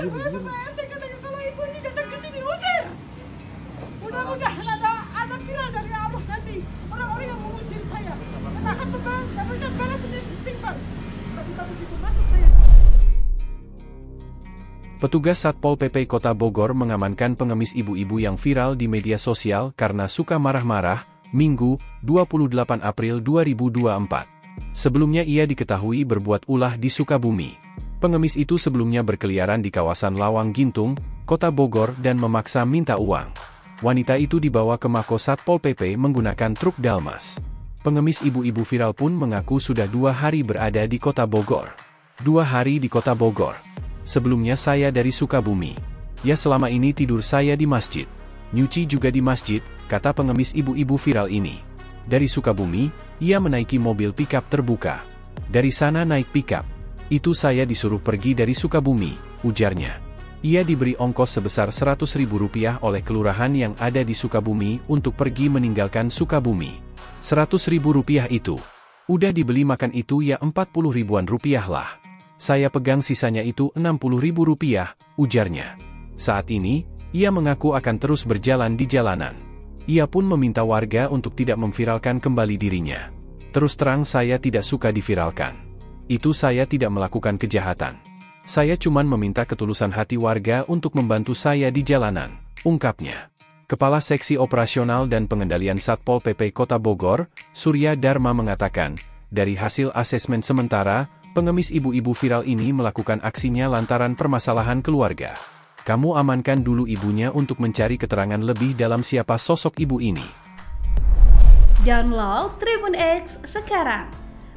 Diem, diem. Ente katanya kalau ibu ini datang ke sini usir. Mudah-mudahan ada ada viral dari Allah nanti orang-orang yang mengusir saya. Dan akan membalas memberikan balas sendiri setimpal. Tiba-tiba begitu masuk saya. Petugas Satpol PP Kota Bogor mengamankan pengemis ibu-ibu yang viral di media sosial karena suka marah-marah, Minggu, 28 April 2024. Sebelumnya ia diketahui berbuat ulah di Sukabumi. Pengemis itu sebelumnya berkeliaran di kawasan Lawang Gintung, Kota Bogor dan memaksa minta uang. Wanita itu dibawa ke Mako Satpol PP menggunakan truk Dalmas. Pengemis ibu-ibu viral pun mengaku sudah dua hari berada di Kota Bogor. Dua hari di Kota Bogor. Sebelumnya saya dari Sukabumi. Ya selama ini tidur saya di masjid. Nyuci juga di masjid, kata pengemis ibu-ibu viral ini. Dari Sukabumi, ia menaiki mobil pickup terbuka. Dari sana naik pickup. Itu saya disuruh pergi dari Sukabumi, ujarnya. Ia diberi ongkos sebesar Rp100.000 oleh kelurahan yang ada di Sukabumi untuk pergi meninggalkan Sukabumi. Rp100.000 itu. Udah dibeli makan itu ya 40 ribuan rupiah lah. Saya pegang sisanya itu 60 ribu rupiah, ujarnya. Saat ini, ia mengaku akan terus berjalan di jalanan. Ia pun meminta warga untuk tidak memviralkan kembali dirinya. Terus terang saya tidak suka diviralkan. Itu saya tidak melakukan kejahatan. Saya cuman meminta ketulusan hati warga untuk membantu saya di jalanan, ungkapnya. Kepala Seksi Operasional dan Pengendalian Satpol PP Kota Bogor, Surya Dharma mengatakan, dari hasil asesmen sementara, pengemis ibu-ibu viral ini melakukan aksinya lantaran permasalahan keluarga. Kamu amankan dulu ibunya untuk mencari keterangan lebih dalam siapa sosok ibu ini. Download Tribun X sekarang.